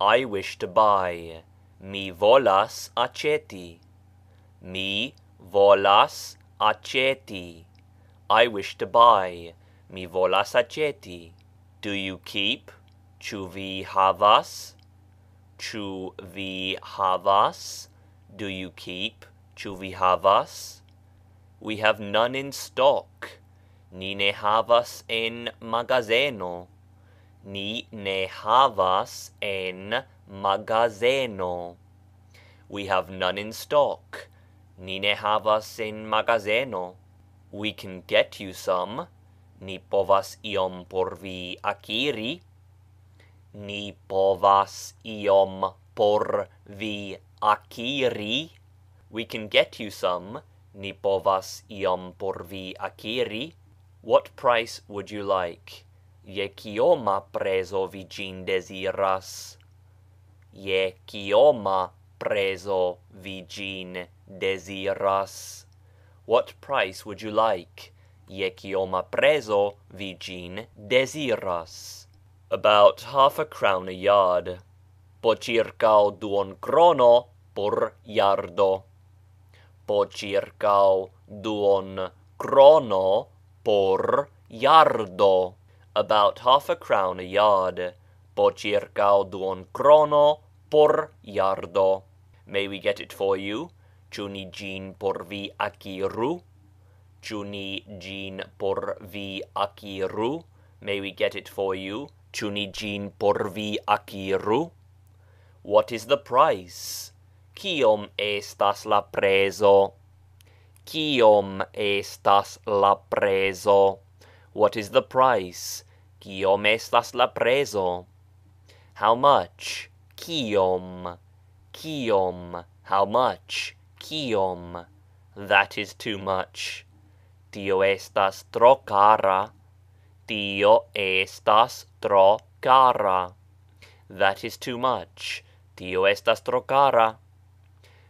I wish to buy. Mi volas aceti. Mi volas aceti. I wish to buy. Mi volas aceti. Do you keep? Ĉu vi havas? Ĉu vi havas? Do you keep? Ĉu vi havas? We have none in stock. Ni ne havas en magazeno. Ni ne havas en magazeno. We have none in stock. Ni ne havas en magazeno. We can get you some. Ni povas iom por vi akiri. Ni povas iom por vi akiri. We can get you some. Ni povas iom por vi akiri. What price would you like? Je kioma prezo vi ĝin deziras? Je kioma prezo vi ĝin deziras? What price would you like? Je kioma prezo vi ĝin deziras? About half a crown a yard. Po circao duonkrono por yardo. Po circao duon crono por yardo. About half a crown a yard. Po circao duonkrono por yardo. May we get it for you? Ĉu por vi akiru? Ĉu ni por vi akiru? May we get it for you? Ĉu por vi akiru? What is the price? Kiom estas la prezo? Kiom estas la prezo? What is the price? Kiom estas la prezo? How much? Kiom? Kiom? How much? Kiom? That is too much. Tio estas tro cara. Tio estas tro cara. That is too much. Tio estas tro cara.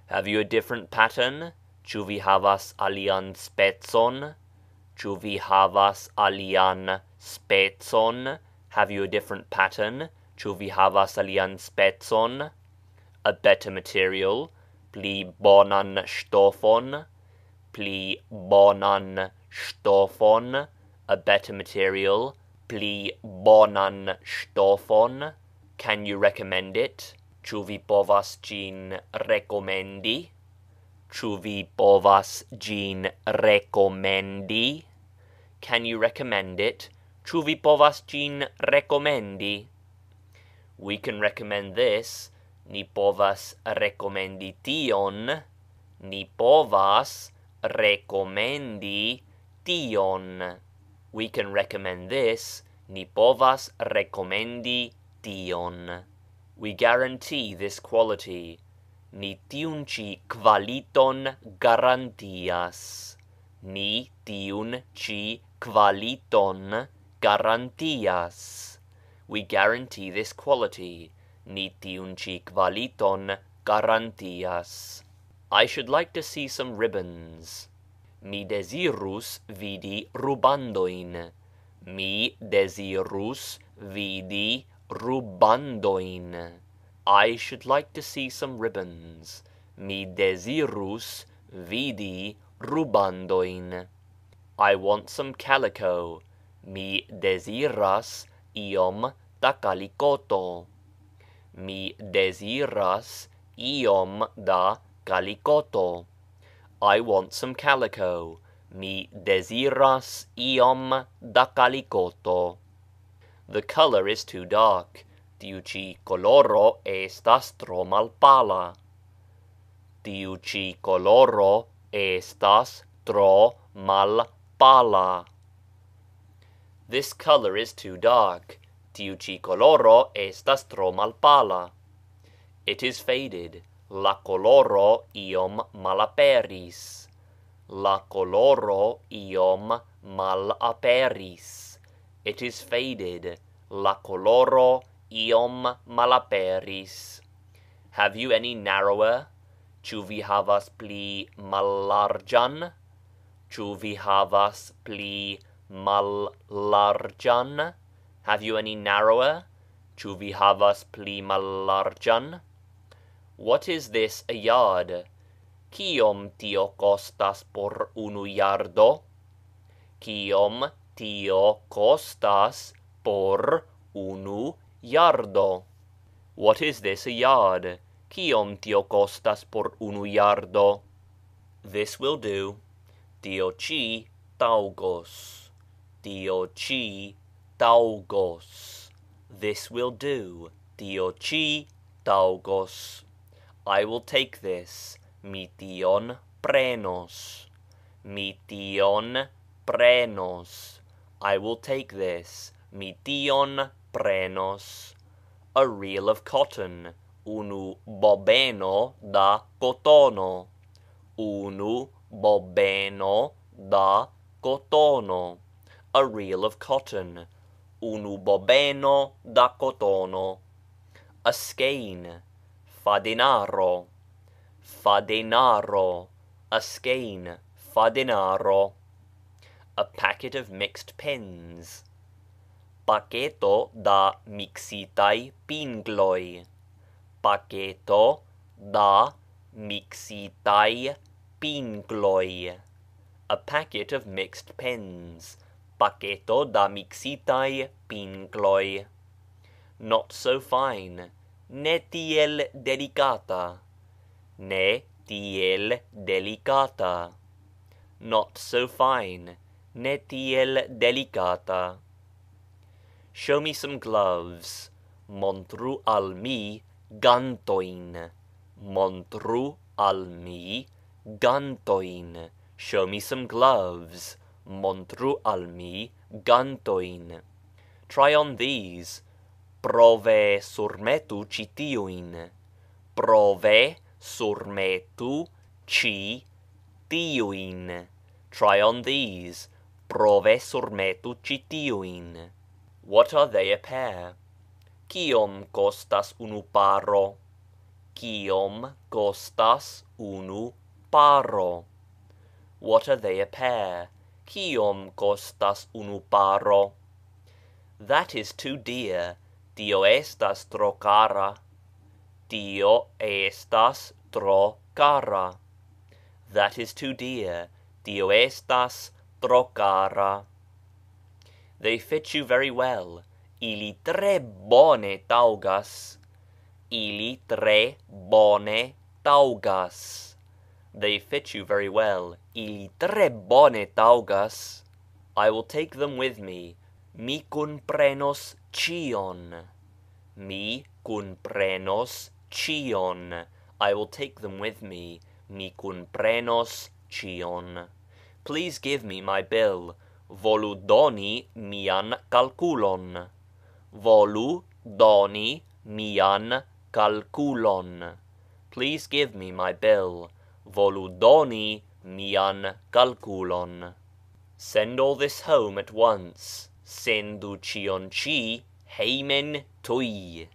Have you a different pattern? Ĉu vi havas alian specon? Ĉu vi havas alian specon? Have you a different pattern? Ĉu vi havas alian specon? A better material? Pli bonan ŝtofon? Pli bonan ŝtofon? A better material? Pli bonan ŝtofon? Can you recommend it? Ĉu vi povas ĝin rekomendi? Ĉu vi povas ĝin rekomendi? Can you recommend it? Ĉu vi povas ĝin rekomendi? We can recommend this. Ni povas rekomendi tion. Ni povas rekomendi tion. We can recommend this. Ni povas rekomendi tion. We guarantee this quality. Ni tiun ĉi kvaliton garantias. Ni tiun ĉi kvaliton garantias. We guarantee this quality. Ni tiun ĉi kvaliton garantias. I should like to see some ribbons. Mi dezirus vidi rubandojn. Mi dezirus vidi rubandojn. I should like to see some ribbons. Mi dezirus vidi rubandojn. I want some calico. Mi deziras iom da calicoto. Mi deziras iom da calicoto. I want some calico. Mi deziras iom da calicoto. The color is too dark. Tiu ci coloro estas tro malpala. Tiu ci coloro estas tro malpala. This color is too dark. Tiu ci coloro estas tro malpala. It is faded. La coloro iom malaperis. La coloro iom malaperis. It is faded. La coloro iom malaperis. Have you any narrower? Ĉu vi havas pli mallarĝan? Ĉu vi havas pli mallarĝan? Have you any narrower? Ĉu vi havas pli mallarĝan? What is this a yard? Kiom tio kostas por unu yardo? Kiom tio kostas por unu yardo? What is this a yard? Kiom tio kostas por unu yardo? This will do. Tio ĉi taŭgos. Tio taŭgos. This will do. Tio ĉi taŭgos. I will take this. Mi tion prenos. Mi tion prenos. I will take this. Mi tion prenos. A reel of cotton. Unu bobeno da cotono. Unu bobeno da cotono. A reel of cotton. Unu bobeno da cotono. A skein fadenaro, fadenaro, a skein, fadenaro. A packet of mixed pins. Paketo da mixitaj pingloj. Paketo da mixitaj pingloj. A packet of mixed pins. Paketo da mixitaj pingloj. Not so fine ne tiel delicata, ne tiel delicata, not so fine, ne tiel delicata. Show me some gloves. Montru al mi gantoin. Montru al mi gantoin. Show me some gloves. Montru al mi gantoin. Try on these. Prove surmetu ĉi. Prove surmetu ci tiuin Try on these. Prove surmetu ĉi. What are they a pair? Kiom costas unu paro? Kiom costas unu paro? What are they a pair? Kiom costas unu paro? That is too dear. Tio estas tro cara. Tio estas tro cara. That is too dear. Tio estas tro cara. They fit you very well. Ili tre bone taŭgas. Ili tre bone taŭgas. They fit you very well. Ili tre bone taŭgas. I will take them with me. Mi kunprenos ĉion. Mi kunprenos ĉion. I will take them with me. Mi kunprenos ĉion. Please give me my bill. Volu doni mian kalkulon. Volu doni mian kalkulon. Please give me my bill. Volu doni mian kalkulon. Send all this home at once. Sendu ĉion ĉi hejmen tuj.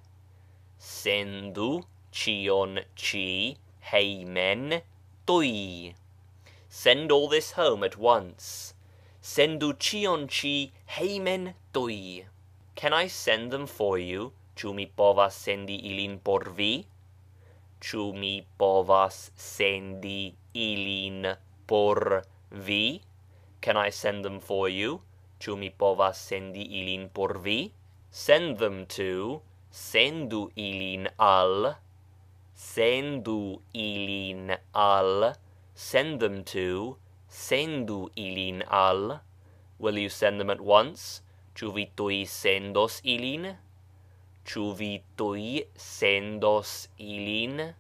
Sendu ĉion ĉi hejmen. Send all this home at once. Sendu ĉion ĉi hejmen tuj. Can I send them for you? Ĉu mi povas sendi ilin por vi? Ĉu mi povas sendi ilin por vi? Can I send them for you? Ĉu mi povas sendi ilin por vi? Send them to, sendu ilin al, sendu ilin al, send them to, sendu ilin al. Will you send them at once? Ĉu vi tuj sendos ilin? Ĉu vi tuj sendos ilin?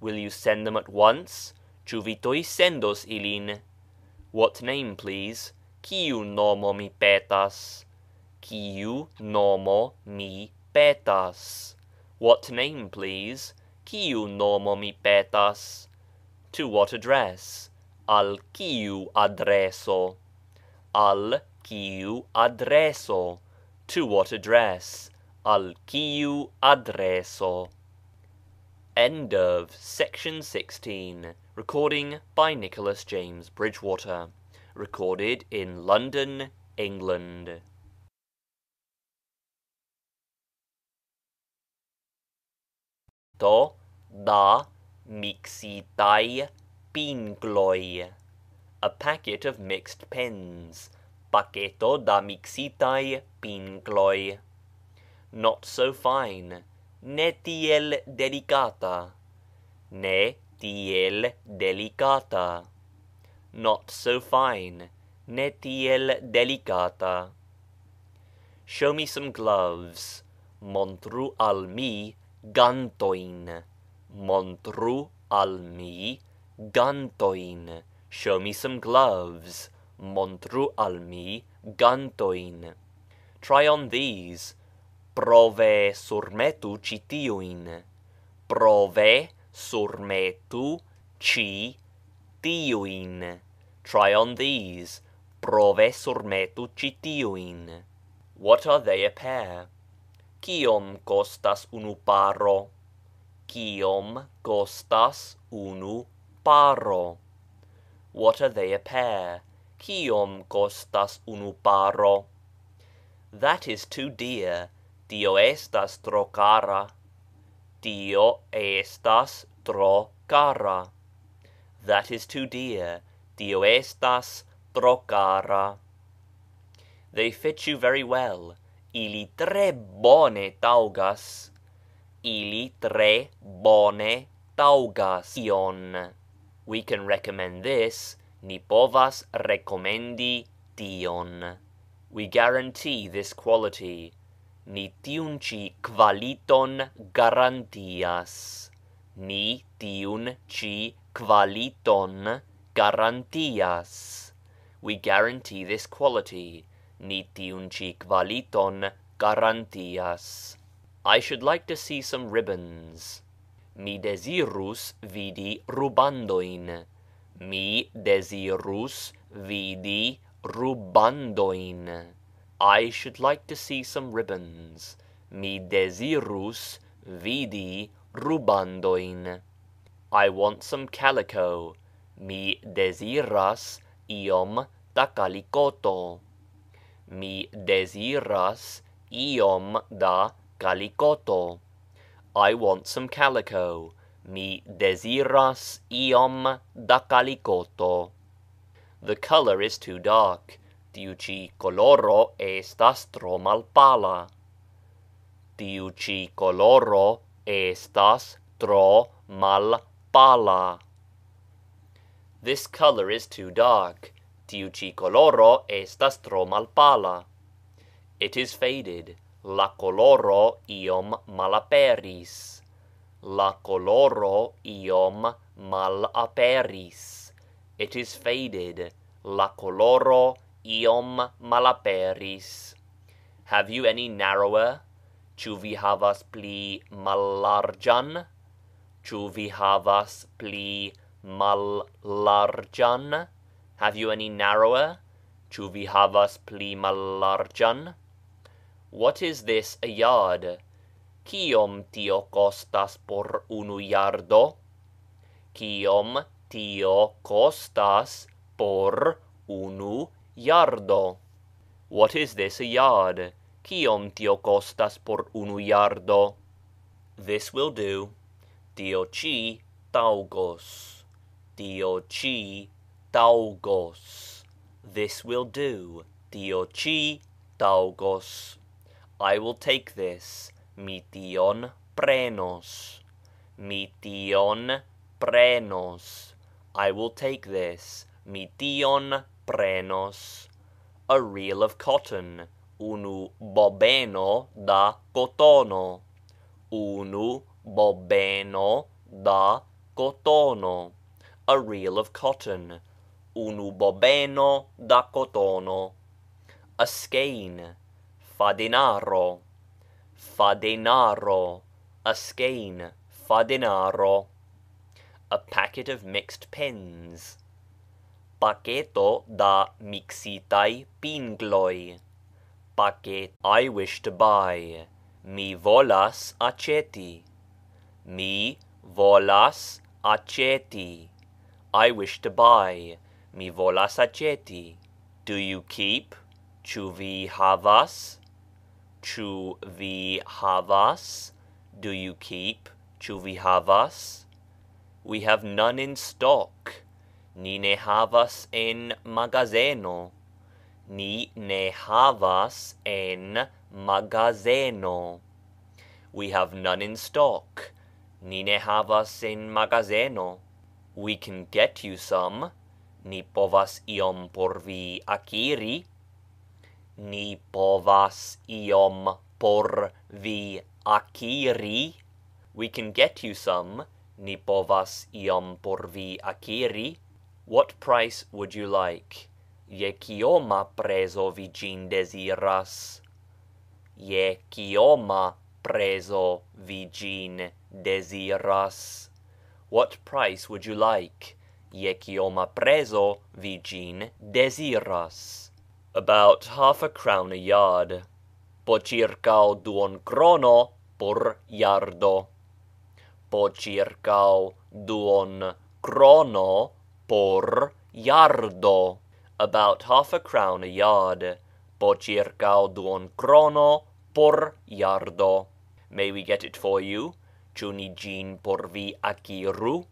Will you send them at once? Ĉu vi tuj sendos ilin? What name, please? Kiu nomo mi petas? Kiu nomo mi petas? What name, please? Kiu nomo mi petas? To what address? Al kiu adreso? Al kiu adreso? To what address? Al kiu adreso? End of section 16. Recording by Nicholas James Bridgewater. Recorded in London, England. paketo da mixitai pingloi. A packet of mixed pens. Paketo da mixitai pingloi. Not so fine. Ne tiel delicata. Ne tiel delicata. Not so fine. Ne tiel delicata. Show me some gloves. Montru al mi gantoin. Montru al mi gantoin. Show me some gloves. Montru al mi gantoin. Try on these. Prove surmetu ci tiuin. Prove surmetu ci tiuin. Try on these. Prove surmetu ci tiuin. What are they a pair? Kiom costas unu paro? Kiom costas unu paro? What are they a pair? Kiom costas unu paro? That is too dear. Tio estas tro cara. Tio estas tro cara. That is too dear. Tio estas tro cara. They fit you very well. Ili tre bone taugas. Ili tre bone taugas. Ion. We can recommend this. Ni povas rekomendi tion. We guarantee this quality. Ni tiun ci kvaliton garantias. Ni tiun ci kvaliton garantias. We guarantee this quality. Ni tiun ci kvaliton garantias. I should like to see some ribbons. Mi desirus vidi rubandoin. Mi desirus vidi rubandoin. I should like to see some ribbons. Mi desirus vidi rubandoin. I want some calico. Mi desiras iom da calicoto. Mi desiras iom da calicoto. I want some calico. Mi desiras iom da calicoto. The color is too dark. Tiu ci coloro estas tro malpala. Tiu coloro estas tro malpala. This color is too dark. Tiu ci coloro estas tro malpala. It is faded. La coloro iom malaperis. La coloro iom malaperis. It is faded. La coloro iom malaperis. Have you any narrower? Ĉu vi havas pli mallarĝan? Ĉu vi havas pli mallarĝan? Have you any narrower? Ĉu vi havas pli mallarĝan? What is this a yard? Kiom tio costas por unu yardo? Kiom tio costas por unu yardo? What is this a yard? Kiom tio costas por unu yardo? This will do. Tio ci taŭgos. Tio ci taŭgos. This will do. Tio ci taŭgos. I will take this. Mi tion prenos. Mi tion prenos. I will take this. Mi tion prenos. A reel of cotton. Unu bobeno da cotono. Unu bobeno da cotono. A reel of cotton. Unu bobeno da cotono. A skein. Fadenaro. Fadenaro. A skein. Fadenaro. A packet of mixed pens. Paketo da mixitai pingloi. Paket I wish to buy. Mi volas aceti. Mi volas aceti. I wish to buy. Mi volas aceti. Do you keep? Ĉu vi havas? Ĉu vi havas? Do you keep? Ĉu vi havas? We have none in stock. Ni ne havas en magazeno. Ni ne havas en magazeno. We have none in stock. Ni ne havas en magazeno. We can get you some. Ni povas iom por vi akiri. Ni povas iom por vi akiri. We can get you some. Ni povas iom por vi akiri. What price would you like? Je kioma prezo vi gin desiras? Je kioma prezo vi gin desiras? What price would you like? Je kioma prezo vi gin desiras? About half a crown a yard. Po circao duon crono por yardo. Po circao duon crono por yardo. About half a crown a yard. Po circao duon crono por yardo. May we get it for you? Ĉu ĝin por vi akiru?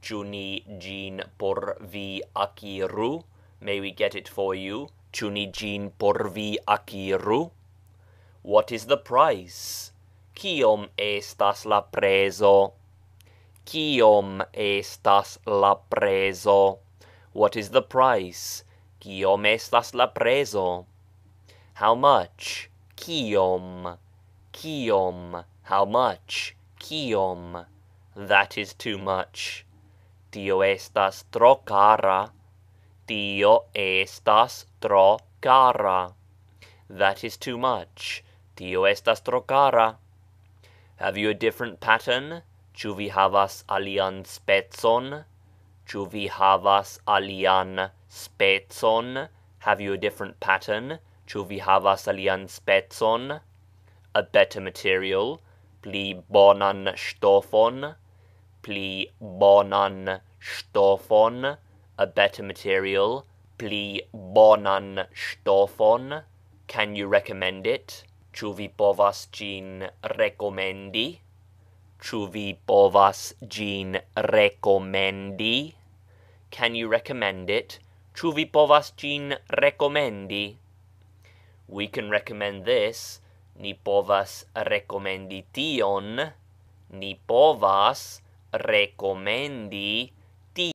Ĉu ni ĝin por vi akiru? May we get it for you? Ĉu ni ĝin por vi akiru? What is the price? Kiom estas la prezo? Kiom estas la prezo? What is the price? Kiom estas la prezo? How much? Kiom? Kiom? How much? Kiom? That is too much. Tio estas tro cara. Tio estas tro cara. That is too much. Tio estas tro cara. Have you a different pattern? Ĉu vi havas alian specon? Ĉu vi havas alian specon? Have you a different pattern? Ĉu vi havas alian specon? A better material, pli bonan ŝtofon, pli bonan ŝtofon, a better material, pli bonan ŝtofon. Can you recommend it? Ĉu vi povas ĝin rekomendi? Ĉu vi povas ĝin rekomendi? Can you recommend it? Ĉu vi povas ĝin rekomendi? We can recommend this. Ni povas rekomendi tion. Ni povas rekomendi